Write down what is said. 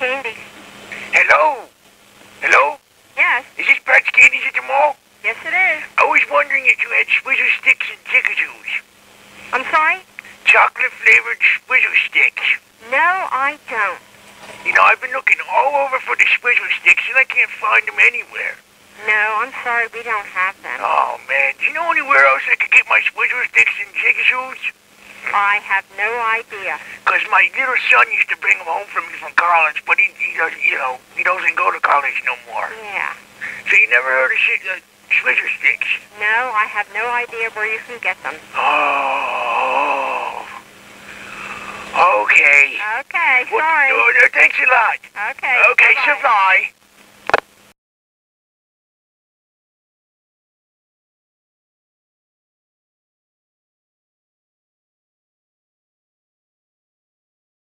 Candy. Hello? Hello? Yes. Is this Pat's Candies at the mall? Yes, it is. I was wondering if you had swizzle sticks and jiggazoos. I'm sorry? Chocolate flavored swizzle sticks. No, I don't. You know, I've been looking all over for the swizzle sticks and I can't find them anywhere. No, I'm sorry, we don't have them. Oh, man. Do you know anywhere else I could get my swizzle sticks and jiggazoos? I have no idea. Because my little son used to bring them home for me from college, but he, he doesn't, you know, he doesn't go to college no more. Yeah. So you never heard of shit, uh, Swizzle Sticks? No, I have no idea where you can get them. Oh. Okay. Okay, Well, sorry. uh, thanks a lot. Okay. Okay, bye-bye. so bye.